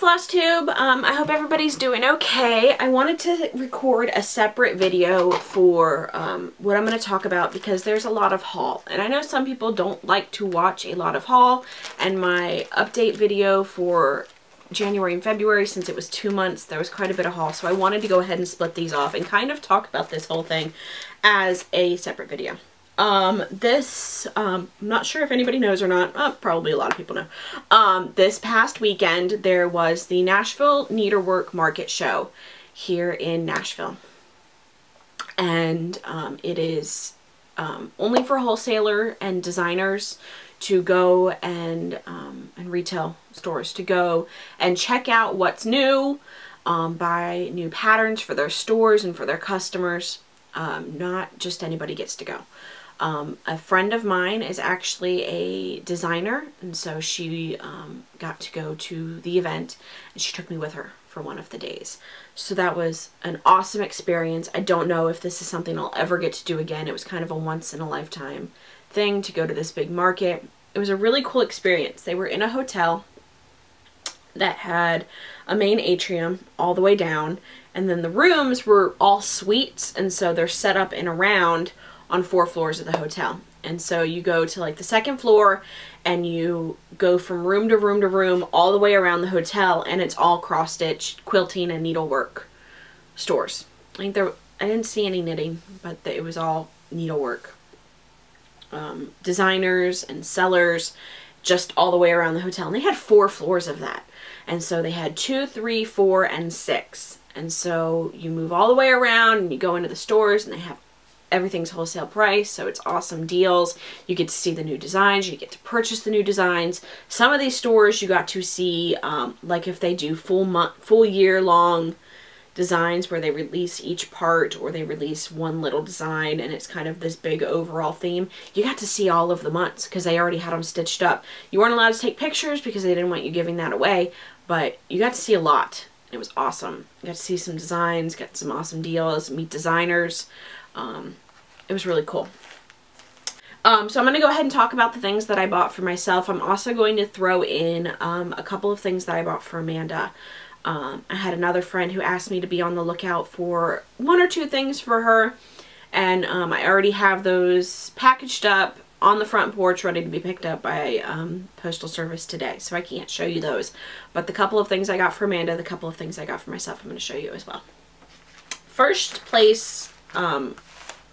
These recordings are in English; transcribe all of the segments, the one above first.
FlossTube, um, I hope everybody's doing okay. I wanted to record a separate video for um, what I'm going to talk about because there's a lot of haul. And I know some people don't like to watch a lot of haul. And my update video for January and February, since it was two months, there was quite a bit of haul. So I wanted to go ahead and split these off and kind of talk about this whole thing as a separate video. Um, this, um, I'm not sure if anybody knows or not, uh, probably a lot of people know. Um, this past weekend, there was the Nashville Needlework Market Show here in Nashville. And, um, it is, um, only for wholesaler and designers to go and, um, and retail stores to go and check out what's new, um, buy new patterns for their stores and for their customers. Um, not just anybody gets to go. Um, a friend of mine is actually a designer, and so she um, got to go to the event, and she took me with her for one of the days. So that was an awesome experience. I don't know if this is something I'll ever get to do again. It was kind of a once in a lifetime thing to go to this big market. It was a really cool experience. They were in a hotel that had a main atrium all the way down, and then the rooms were all suites, and so they're set up in a round on four floors of the hotel. And so you go to like the second floor and you go from room to room to room all the way around the hotel and it's all cross stitch quilting and needlework stores. I think there I didn't see any knitting, but it was all needlework. Um, designers and sellers just all the way around the hotel. And they had four floors of that. And so they had two, three, four, and six. And so you move all the way around and you go into the stores and they have everything's wholesale price, so it's awesome deals. You get to see the new designs, you get to purchase the new designs. Some of these stores you got to see, um, like if they do full month, full year long designs where they release each part or they release one little design and it's kind of this big overall theme. You got to see all of the months because they already had them stitched up. You weren't allowed to take pictures because they didn't want you giving that away, but you got to see a lot. It was awesome. Got to see some designs, got some awesome deals, meet designers. Um, it was really cool. Um, so I'm going to go ahead and talk about the things that I bought for myself. I'm also going to throw in um, a couple of things that I bought for Amanda. Um, I had another friend who asked me to be on the lookout for one or two things for her. And um, I already have those packaged up on the front porch ready to be picked up by um, Postal Service today. So I can't show you those. But the couple of things I got for Amanda, the couple of things I got for myself, I'm going to show you as well. First place um,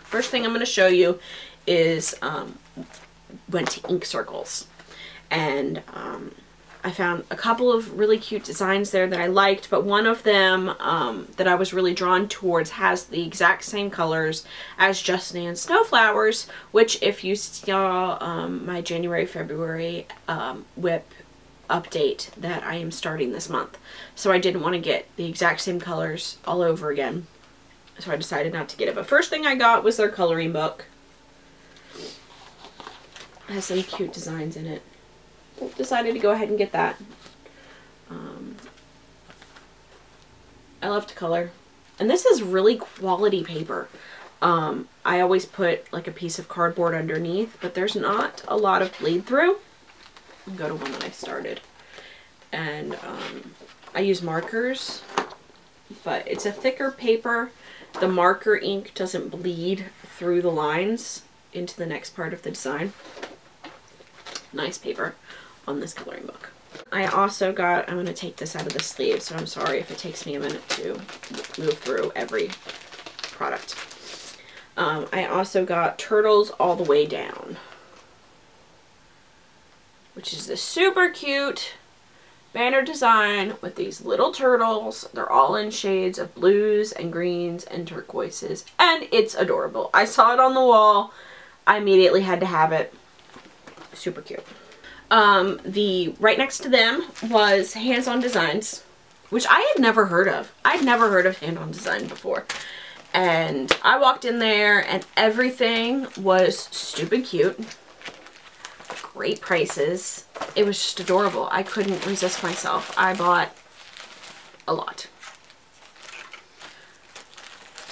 first thing I'm going to show you is um, went to Ink Circles and um, I found a couple of really cute designs there that I liked but one of them um, that I was really drawn towards has the exact same colors as Just Nan Snowflowers which if you saw um, my January February um, WIP update that I am starting this month so I didn't want to get the exact same colors all over again so I decided not to get it. But first thing I got was their coloring book. It has some cute designs in it. Decided to go ahead and get that. Um, I love to color. And this is really quality paper. Um, I always put like a piece of cardboard underneath, but there's not a lot of bleed through. I'll go to one that I started. And um, I use markers, but it's a thicker paper the marker ink doesn't bleed through the lines into the next part of the design. Nice paper on this coloring book. I also got, I'm going to take this out of the sleeve, so I'm sorry if it takes me a minute to move through every product. Um, I also got Turtles All the Way Down, which is this super cute banner design with these little turtles. They're all in shades of blues and greens and turquoises. And it's adorable. I saw it on the wall. I immediately had to have it. Super cute. Um, the right next to them was Hands On Designs, which I had never heard of. I'd never heard of Hand On Design before. And I walked in there and everything was stupid cute great prices. It was just adorable. I couldn't resist myself. I bought a lot.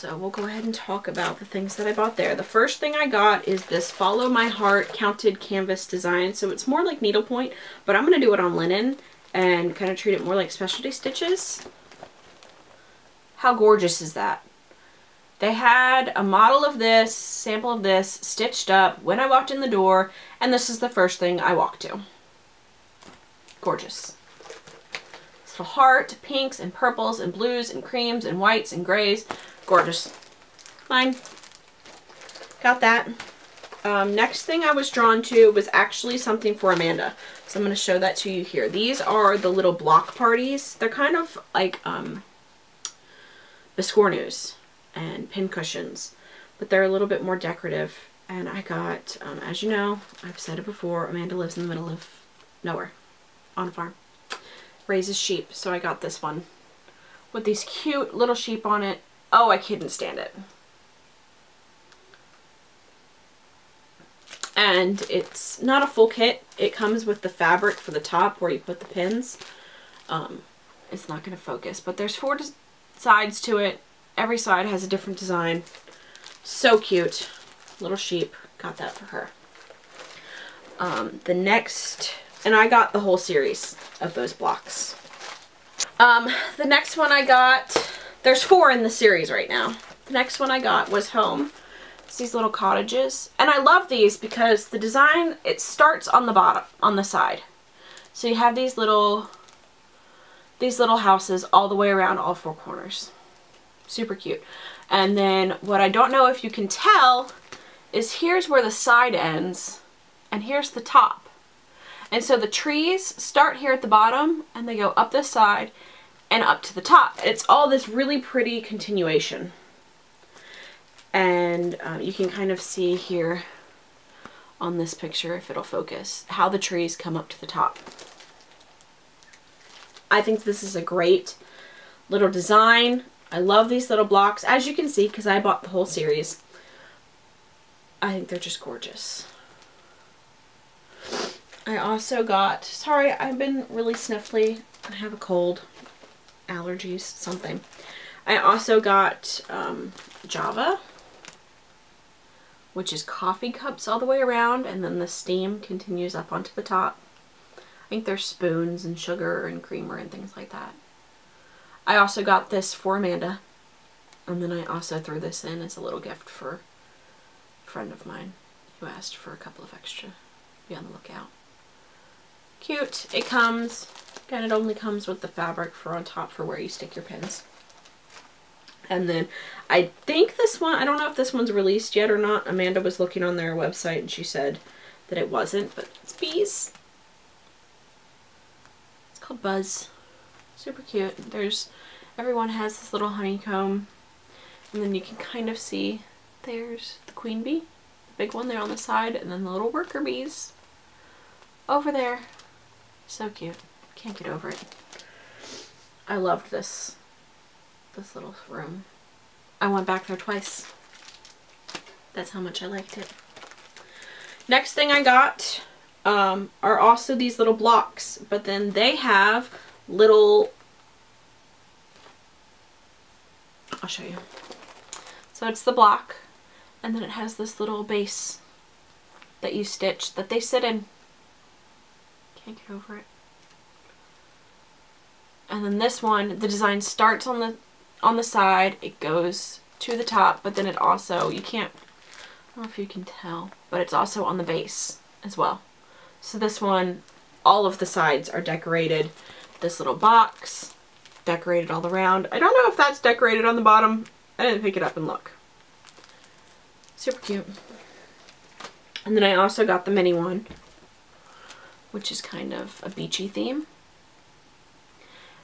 So we'll go ahead and talk about the things that I bought there. The first thing I got is this Follow My Heart counted canvas design. So it's more like needlepoint, but I'm going to do it on linen. and kind of treat it more like specialty stitches. How gorgeous is that? They had a model of this, sample of this, stitched up when I walked in the door, and this is the first thing I walked to. Gorgeous. Little heart, pinks and purples and blues and creams and whites and grays. Gorgeous. Mine. Got that. Um, next thing I was drawn to was actually something for Amanda. So I'm going to show that to you here. These are the little block parties. They're kind of like um, Biscornus and pin cushions, but they're a little bit more decorative. And I got, um, as you know, I've said it before, Amanda lives in the middle of nowhere on a farm. Raises sheep, so I got this one with these cute little sheep on it. Oh, I couldn't stand it. And it's not a full kit. It comes with the fabric for the top where you put the pins. Um, it's not going to focus, but there's four sides to it. Every side has a different design. So cute. Little sheep. Got that for her. Um, the next, and I got the whole series of those blocks. Um, the next one I got, there's four in the series right now. The next one I got was Home. It's these little cottages. And I love these because the design, it starts on the bottom, on the side. So you have these little, these little houses all the way around all four corners. Super cute. And then what I don't know if you can tell is here's where the side ends and here's the top. And so the trees start here at the bottom and they go up this side and up to the top. It's all this really pretty continuation. And um, you can kind of see here on this picture, if it'll focus, how the trees come up to the top. I think this is a great little design. I love these little blocks, as you can see, because I bought the whole series. I think they're just gorgeous. I also got, sorry, I've been really sniffly. I have a cold, allergies, something. I also got um, Java, which is coffee cups all the way around, and then the steam continues up onto the top. I think there's spoons and sugar and creamer and things like that. I also got this for Amanda. And then I also threw this in as a little gift for a friend of mine who asked for a couple of extra. Be on the lookout. Cute. It comes, again, it only comes with the fabric for on top for where you stick your pins. And then I think this one, I don't know if this one's released yet or not. Amanda was looking on their website and she said that it wasn't, but it's bees. It's called Buzz. Super cute. There's, everyone has this little honeycomb. And then you can kind of see, there's the queen bee, the big one there on the side, and then the little worker bees over there. So cute. Can't get over it. I loved this, this little room. I went back there twice. That's how much I liked it. Next thing I got um, are also these little blocks, but then they have little, I'll show you. So it's the block and then it has this little base that you stitch that they sit in. Get over it. And then this one, the design starts on the on the side, it goes to the top, but then it also, you can't, I don't know if you can tell, but it's also on the base as well. So this one, all of the sides are decorated this little box decorated all around. I don't know if that's decorated on the bottom. I didn't pick it up and look. Super cute. And then I also got the mini one, which is kind of a beachy theme.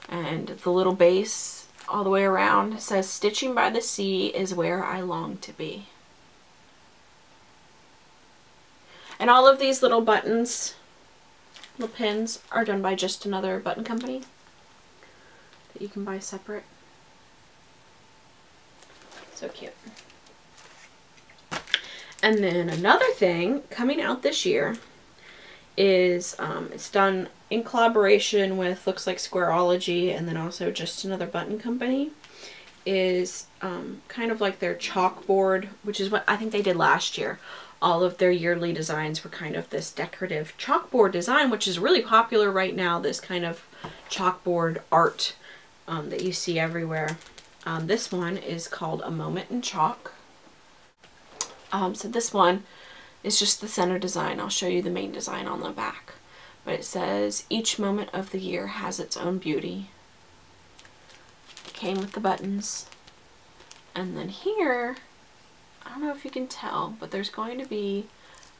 And the little base all the way around says, Stitching by the sea is where I long to be. And all of these little buttons the pins are done by Just Another Button Company that you can buy separate. So cute. And then another thing coming out this year is um, it's done in collaboration with looks like Squareology and then also Just Another Button Company is um, kind of like their chalkboard which is what I think they did last year all of their yearly designs were kind of this decorative chalkboard design, which is really popular right now, this kind of chalkboard art um, that you see everywhere. Um, this one is called A Moment in Chalk. Um, so this one is just the center design. I'll show you the main design on the back. But it says, each moment of the year has its own beauty. It came with the buttons. And then here, I don't know if you can tell, but there's going to be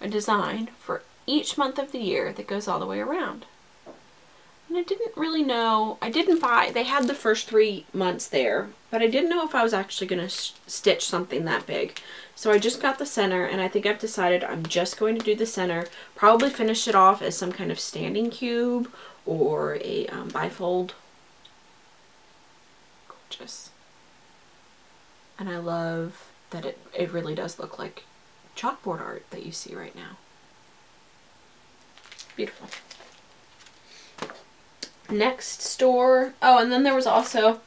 a design for each month of the year that goes all the way around. And I didn't really know, I didn't buy, they had the first three months there, but I didn't know if I was actually going to stitch something that big. So I just got the center and I think I've decided I'm just going to do the center, probably finish it off as some kind of standing cube or a um, bifold. Gorgeous. And I love that it, it really does look like chalkboard art that you see right now. Beautiful. Next store, oh, and then there was also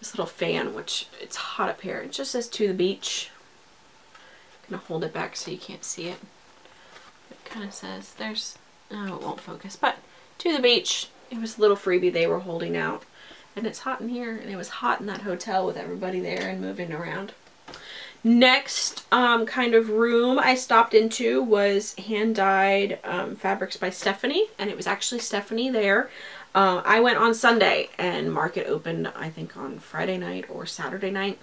this little fan, which it's hot up here. It just says to the beach. I'm gonna hold it back so you can't see it. It kind of says, there's, oh, it won't focus, but to the beach. It was a little freebie they were holding out. And it's hot in here, and it was hot in that hotel with everybody there and moving around. Next um, kind of room I stopped into was Hand Dyed um, Fabrics by Stephanie, and it was actually Stephanie there. Uh, I went on Sunday, and Market opened, I think, on Friday night or Saturday night.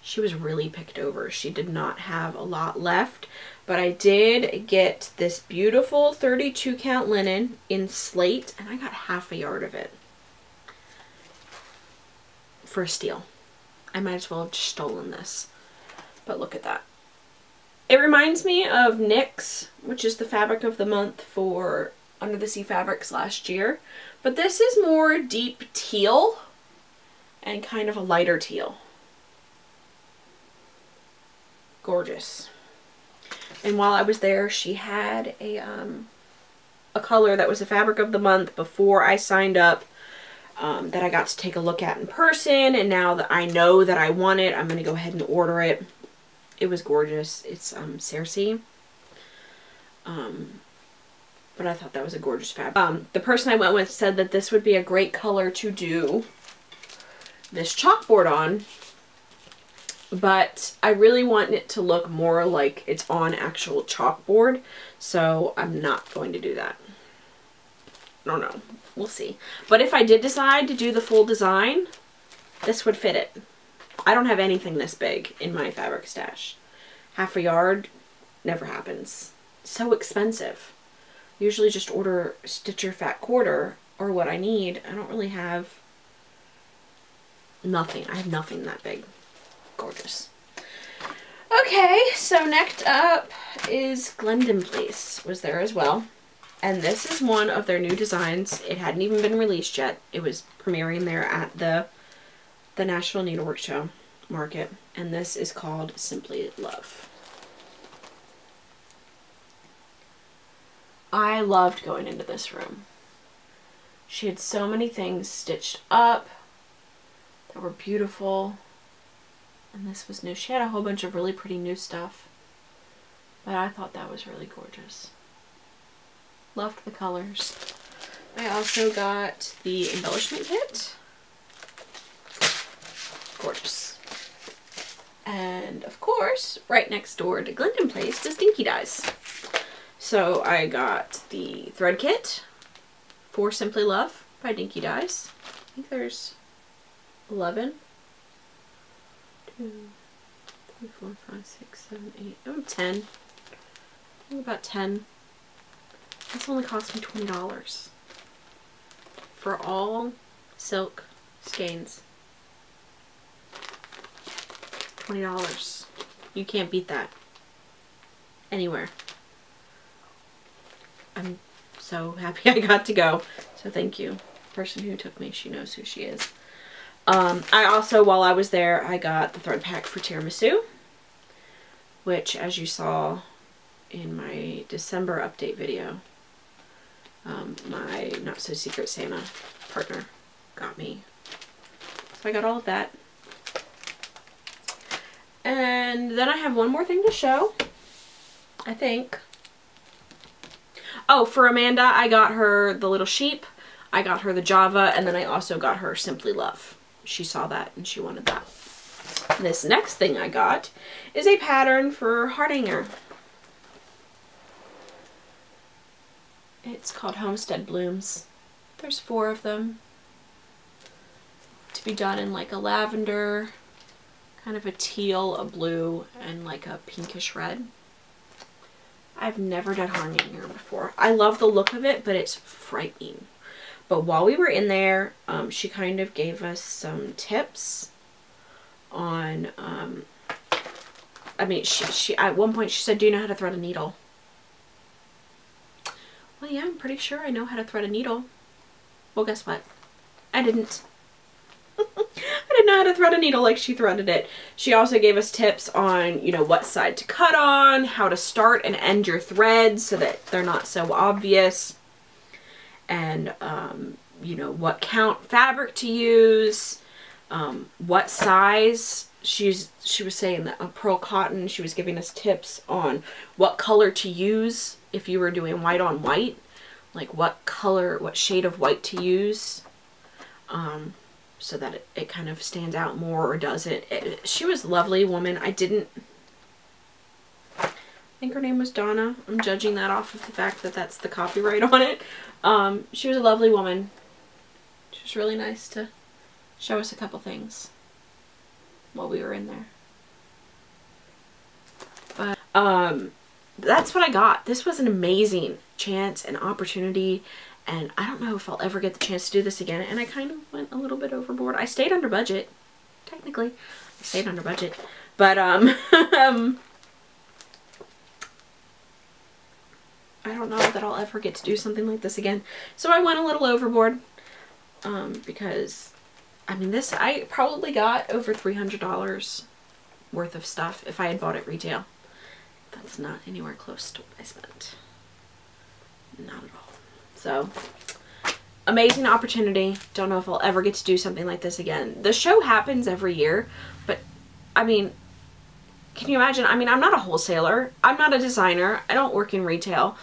She was really picked over. She did not have a lot left, but I did get this beautiful 32 count linen in slate, and I got half a yard of it for a steal. I might as well have just stolen this. But look at that. It reminds me of NYX, which is the fabric of the month for Under the Sea Fabrics last year. But this is more deep teal and kind of a lighter teal. Gorgeous. And while I was there, she had a, um, a color that was the fabric of the month before I signed up um, that I got to take a look at in person. And now that I know that I want it, I'm going to go ahead and order it. It was gorgeous. It's um, Cersei. Um, but I thought that was a gorgeous fabric. Um, the person I went with said that this would be a great color to do this chalkboard on. But I really want it to look more like it's on actual chalkboard. So I'm not going to do that. I don't know. We'll see. But if I did decide to do the full design, this would fit it. I don't have anything this big in my fabric stash. Half a yard never happens. So expensive. Usually just order Stitcher Fat Quarter or what I need. I don't really have nothing. I have nothing that big. Gorgeous. Okay, so next up is Glendon Place was there as well. And this is one of their new designs. It hadn't even been released yet. It was premiering there at the the National Needlework Show market. And this is called Simply Love. I loved going into this room. She had so many things stitched up that were beautiful. And this was new. She had a whole bunch of really pretty new stuff. But I thought that was really gorgeous. Loved the colors. I also got the embellishment kit. Gorgeous. And of course, right next door to Glendon Place was Dinky Dyes. So I got the thread kit for Simply Love by Dinky Dyes. I think there's 11. 2, 3, 4, 5, 6, 7, 8, oh, 10. I think about 10. This only cost me $20 for all silk skeins. $20. You can't beat that. Anywhere. I'm so happy I got to go. So thank you. The person who took me, she knows who she is. Um, I also, while I was there, I got the thread pack for tiramisu. Which, as you saw in my December update video, um, my Not So Secret Santa partner got me. So I got all of that. And then I have one more thing to show. I think. Oh, for Amanda, I got her the little sheep. I got her the Java, and then I also got her Simply Love. She saw that and she wanted that. This next thing I got is a pattern for Hardanger. It's called Homestead Blooms. There's four of them. To be done in like a lavender, kind of a teal, a blue, and like a pinkish red. I've never done Hardanger before. I love the look of it, but it's frightening. But while we were in there, um, she kind of gave us some tips on, um, I mean, she, she, at one point she said, do you know how to thread a needle? Well, yeah, I'm pretty sure I know how to thread a needle. Well, guess what? I didn't. Didn't know how to thread a needle like she threaded it. She also gave us tips on, you know, what side to cut on, how to start and end your threads so that they're not so obvious, and, um, you know, what count fabric to use, um, what size. She's she was saying that a pearl cotton, she was giving us tips on what color to use if you were doing white on white, like what color, what shade of white to use, um, so that it, it kind of stands out more or doesn't. It, she was a lovely woman. I didn't I think her name was Donna. I'm judging that off of the fact that that's the copyright on it. Um, she was a lovely woman. She was really nice to show us a couple things while we were in there. But um, that's what I got. This was an amazing chance and opportunity and I don't know if I'll ever get the chance to do this again and I kind of went a little bit overboard. I stayed under budget, technically. I stayed under budget. But um, um I don't know that I'll ever get to do something like this again. So I went a little overboard um, because I mean, this, I probably got over $300 worth of stuff if I had bought it retail. That's not anywhere close to what I spent. Not at all. So, amazing opportunity. Don't know if I'll ever get to do something like this again. The show happens every year, but I mean, can you imagine? I mean, I'm not a wholesaler. I'm not a designer. I don't work in retail.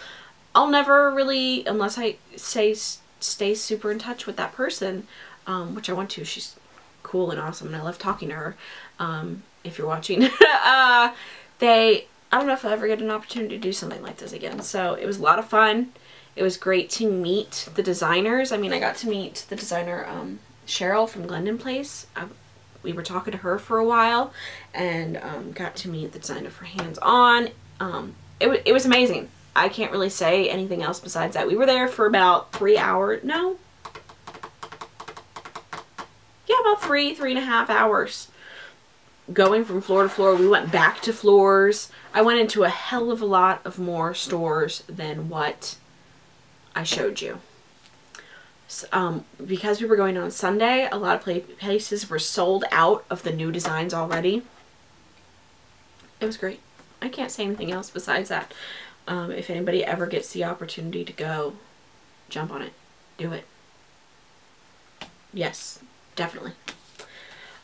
I'll never really, unless I say stay super in touch with that person, um, which I want to. She's cool and awesome and I love talking to her. Um, if you're watching, uh, they, I don't know if I'll ever get an opportunity to do something like this again. So it was a lot of fun. It was great to meet the designers. I mean, I got to meet the designer, um, Cheryl from Glendon Place. I, we were talking to her for a while and um, got to meet the designer for Hands On. Um, it, it was amazing. I can't really say anything else besides that. We were there for about three hours. No, yeah, about three, three and a half hours going from floor to floor. We went back to floors. I went into a hell of a lot of more stores than what I showed you. So, um, because we were going on Sunday, a lot of places were sold out of the new designs already. It was great. I can't say anything else besides that. Um, if anybody ever gets the opportunity to go, jump on it. Do it. Yes, definitely.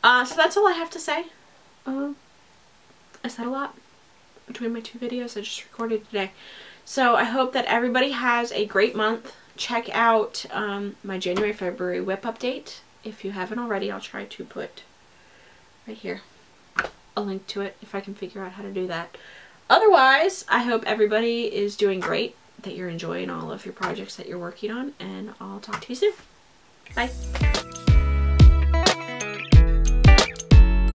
Uh, so that's all I have to say. Uh, I said a lot between my two videos I just recorded today. So I hope that everybody has a great month. Check out um, my January, February WIP update. If you haven't already, I'll try to put right here a link to it if I can figure out how to do that. Otherwise, I hope everybody is doing great, that you're enjoying all of your projects that you're working on, and I'll talk to you soon. Bye.